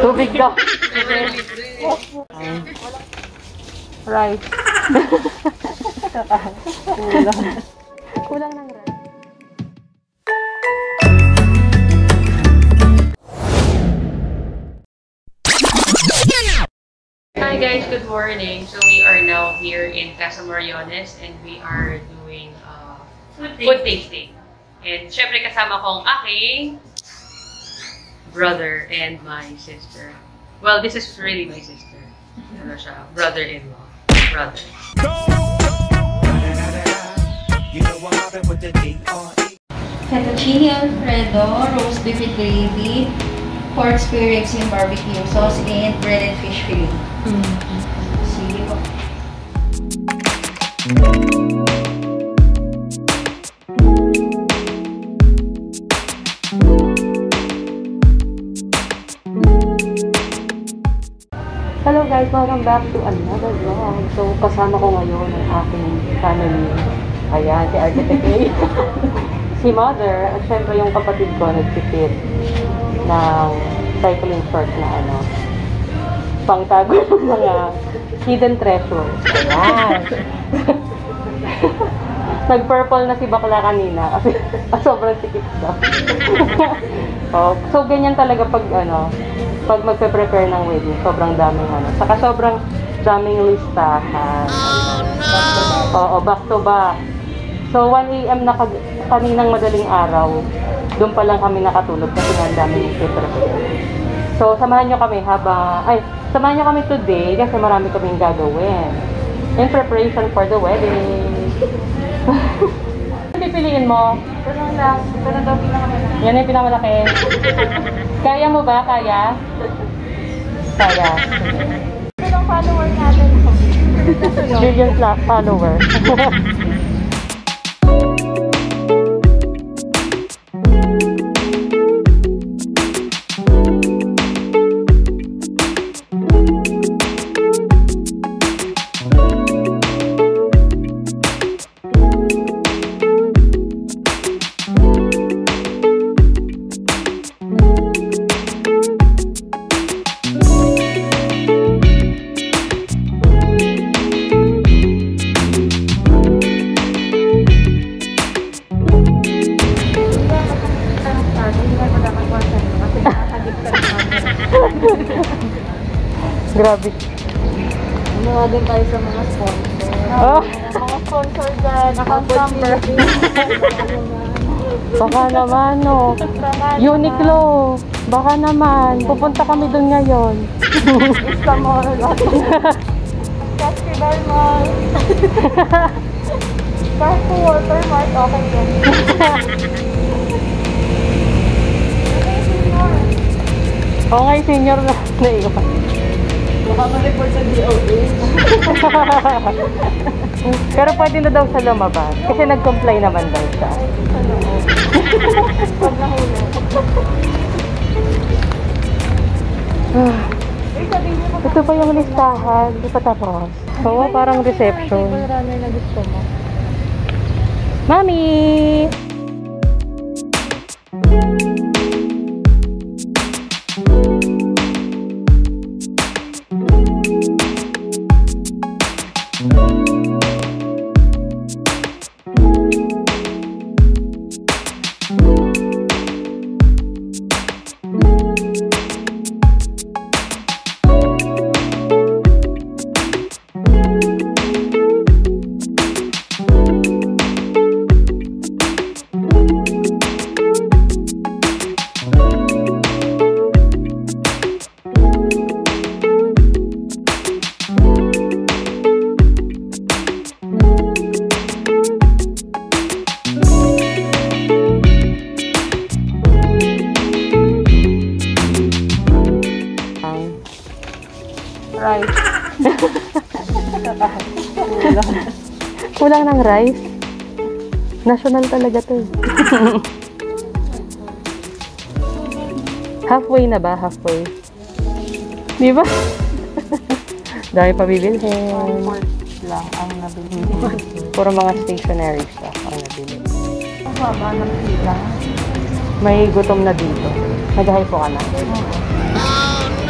Tubig daw. Right. Kulang. Kulang ng rice. Hi guys, good morning. So we are now here in Casa Moriones and we are doing uh, food, tasting. And syempre kasama ko ang aking brother and my sister. Well, this is really my sister. Ano siya? Brother-in-law. Brother. Fettuccine alfredo, roast beef with gravy, pork spare ribs and barbecue sauce, and bread and fish fillet. Sige po. Welcome back to another vlog. So, kasama ko ngayon ang aking family. Ayan, si Architect A. si Mother, at syempre yung kapatid ko nagtitip ng cycling short na ano, pangtago ng mga hidden treasure. Ayan. Nag-purple na si bakla kanina kasi sobrang tikit daw. oh, so, ganyan talaga pag ano, pag magpe-prepare ng wedding, sobrang daming ano. Saka sobrang daming listahan. Oo, back to back. So, 1 a.m. na kag- kaninang madaling araw, doon pa lang kami nakatulog kasi nga daming prepare. So, samahan nyo kami habang, ay, samahan nyo kami today kasi marami kaming gagawin. In preparation for the wedding. Pipiliin mo? Ito na lang. Ito na daw pinakamalaki. Yan yung pinakamalaki. Kaya mo ba? Kaya? Kaya. Ito ang follower natin. Million follower. Grabe. Mawagan tayo sa mga sponsor. Oh, Mga sponsor dyan. Account number. baka naman, no. Uniqlo. Baka naman. Pupunta kami doon ngayon. Istamol. Festival Mall. Carrefour, Watermark, okay din. Okay, senior na naiwan. Baka ma-report sa DOA. Pero pwede na daw sa lumabas. Kasi nag-comply naman daw siya. Pag nahuli. Ah, Ito pa yung listahan. Hindi pa tapos. Oo, parang reception. runner na gusto mo. Mami! Kulang. Ng rice. National talaga to. Halfway na ba? Halfway. Di ba? Dahil pa bibilhin. lang ang nabili. Puro mga stationery stuff ang nabili. Ang haba ng pila. May gutom na dito. Nag-hypo ka na. Pa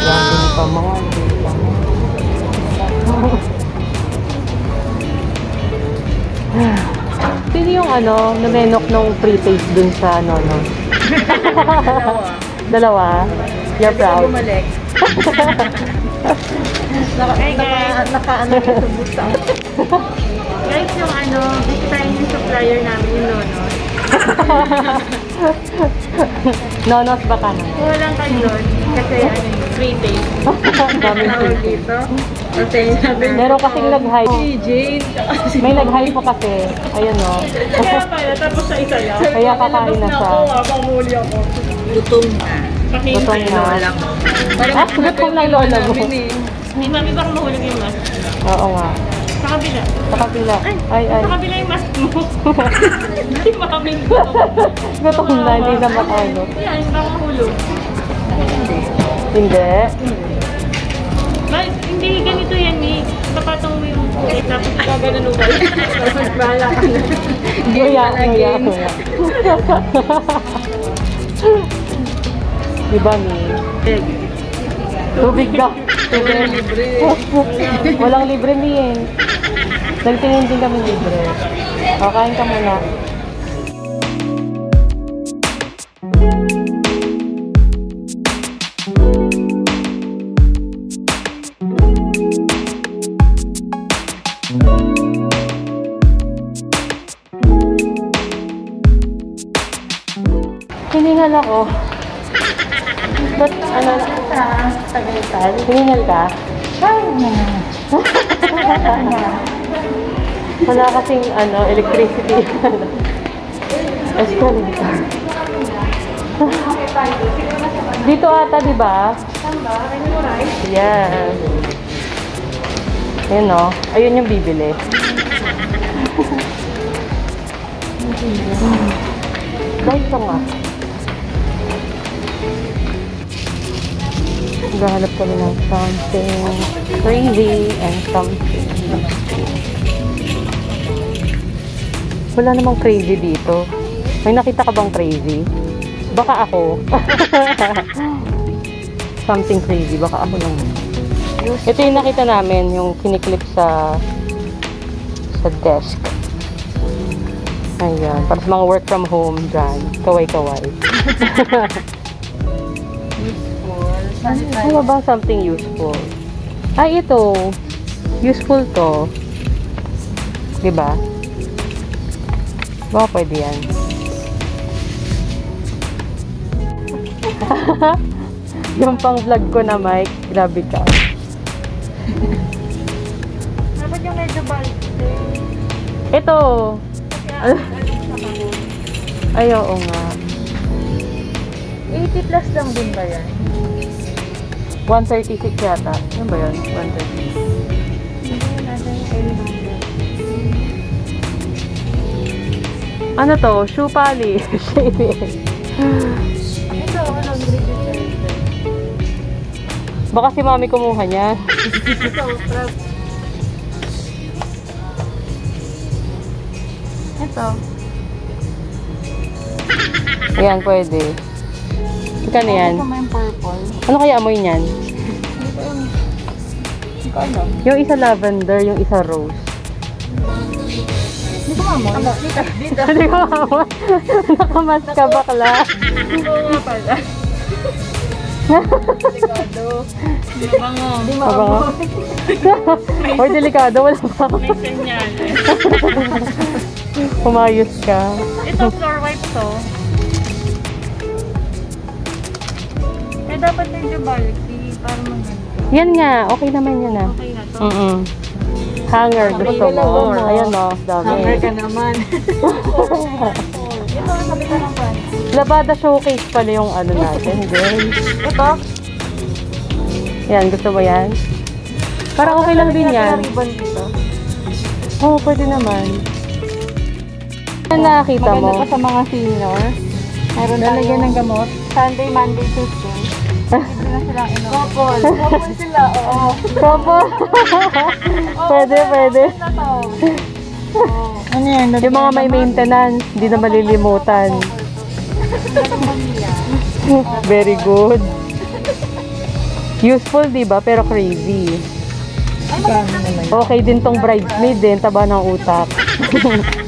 mga hindi pa mo. Ano, namenok nung pre-taste dun sa ano, no? Dalawa. You're proud. Bumalik. naka, naka, naka, ano tubos sa Guys, yung ano, big time yung supplier namin yung Nono. Nonos baka na. Walang kayo doon kasi ano yung free taste. Dami Tawag dito. Na. Meron kasing nag-hype. Si Jane. May nag-hype po kasi. Ayun no. Kaya pala, tapos sa isa lang. Kaya kakain na siya. Ako, habang huli ako. Gutom na. Gutom na. Ah, gutom ng lola mo. Hindi mami bang mahulog yung mask? Oo nga. Kabila. Sa kabila. Ay, ay. Sa kabila yung mask mo. Hindi mami gutom. Gutom na, hindi na makaano. Yan, baka mahulog. Hindi. Ba, hindi ganito yan eh. Tapatong mo yung kulay tapos gaganon mo ba? Tapos bahala ka na. Nguya, nguya, nguya. Diba, Mi? Tubig daw. Tubig. Walang libre, Mi eh. Nagtingin din kami libre. O, kain ka muna. Hiningal ako. Ba't ano sa Tagaytay? Hiningal ka? Wala kasing ano, electricity. Escalator. Dito ata, di ba? Yes. Ayun o. Ayun yung bibili. Guys, ito nga. Naghahanap kami ng something crazy and something Wala namang crazy dito. May nakita ka bang crazy? Baka ako. something crazy. Baka ako lang. Ito yung nakita namin, yung kiniklip sa sa desk. Ayan. Para sa mga work from home dyan. Kaway-kaway. Ano ba something useful? Ay, ito. Useful to. Diba? Baka pwede yan. yung pang vlog ko na mic. Grabe ka. Dapat yung medyo bulky. Ito. Ay, oo nga. 80 plus lang din ba yan? 136 yata. Ano ba yun? 136. Ano to? Shoe polish. Shaving. Ito, ano, sa Baka si mami kumuha niya. Ito, prep. Ito. Ayan, pwede. Magkano yan? Ano kaya amoy niyan? Yung isa lavender, yung isa rose. Ko mamoy. Dito, dito. Hindi ko amoy. Nakamas ka bakla. Oo nga pala. Delikado. Mabango. Hindi Abango. Hoy, delikado. Wala pa. May senyal. Pumayos ka. Ito, floor wipe to. Eh, dapat medyo bulky para maganda. Yan nga. Okay naman yan ah. Okay na to. Mm-mm. Hanger. Gusto mo. Ayan o. Dami. naman. Ito, sabi ka ng pan. Labada showcase pala yung ano natin, guys. Ito? Yan, gusto mo yan? Parang okay lang din yan. Oo, oh, pwede naman. Ano nakita mo? Maganda pa sa mga senior. Meron Lalagyan ng gamot. Sunday, Monday, Tuesday. Couple. Couple sila, oo. Popo! pwede, pwede. Ano yan? Yung mga may maintenance, hindi na malilimutan. Very good. Useful, di ba? Pero crazy. Okay din tong bridesmaid din, taba ng utak.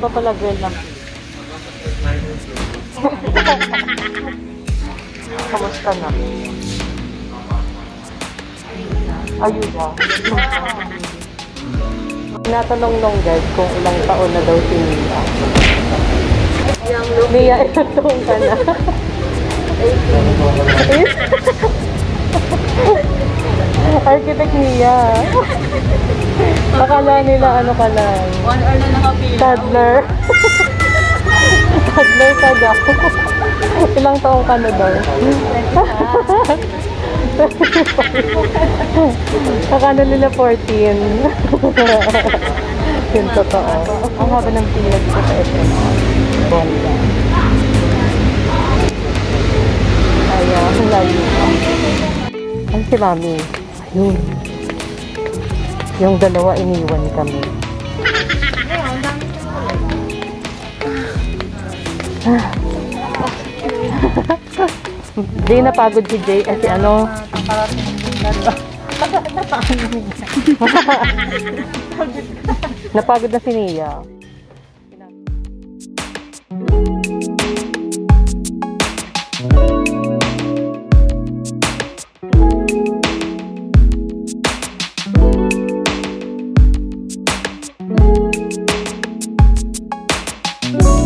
Mahaba pala girl lang. Kamusta na? Ayuda. Tinatanong nung guys kung ilang taon na daw si Mia. Mia, ilang taon ka na? 18. Architect Mia. Akala nila ano ka lang. One hour na nakapila. Toddler. Toddler ka daw. Ilang taong ka na daw? Akala nila 14. Yun totoo. Ang haba ng ko sa SNR. Bongga. Ayaw, ang layo pa. Ay, si Mami. Ayun. Yung dalawa iniwan kami. Di napagod si Jay kasi ano. napagod na si Nia. Oh,